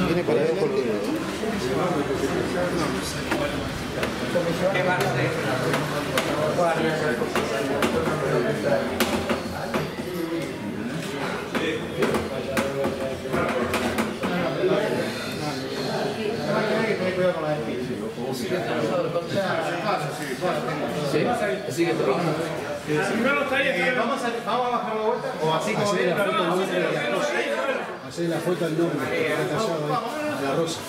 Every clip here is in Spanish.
Viene para adelante. Así que todo. Eh, vamos, a, vamos a bajar la vuelta o así como viene. la foto al nombre de la rosa. Hacer la foto al nombre, a la rosa.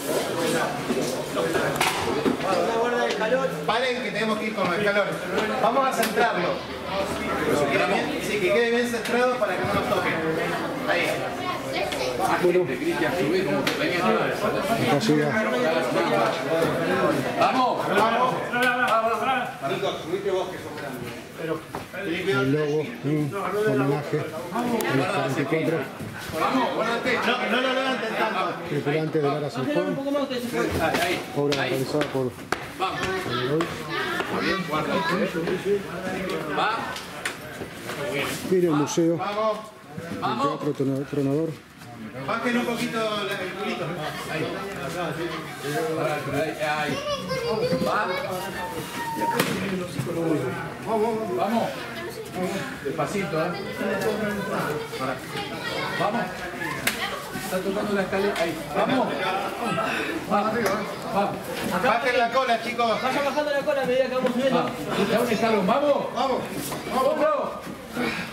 Paren que tenemos que ir con el calor. Vamos a centrarlo. Que quede bien, sí, que quede bien centrado para que no nos toque. Ahí. Te Cristian, subí como que venía Acá llega ¡Vamos! el logo, un homenaje a los 44 No, no lo levanten tanto. tripulantes de Lara San Juan, obra realizada por Peñarol. Va. Mire el museo, Vamos. el Teatro Tronador- Tronador. Bajen un poquito el culito. Ahí. Ahí, ahí. Va. Vamos. Despacito, ¿eh? Vamos. Está tocando la escalera. Ahí. Vamos. Vamos. Vamos. Bajen la cola, chicos. Vaya bajando la cola a medida que vamos. Vamos. Da un escalón. Vamos. Vamos. Vamos.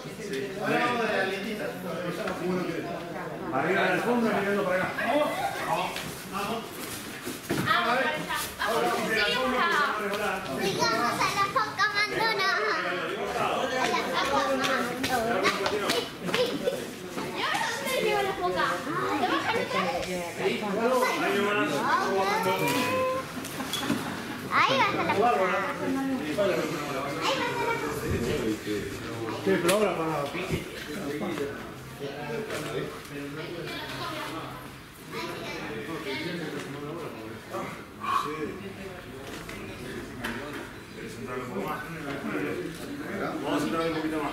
Ahora vamos de la lentita. Arriba del fondo y mirando para acá. Digamos a la foca abandonada. A la foca abandonada. ¿Y ahora dónde lleva la foca? ¿Te bajan Ahí baja la. Ahí baja la Sí, pero ahora para. Vamos a centrar un poquito más.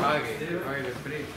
Pague, pague el precio.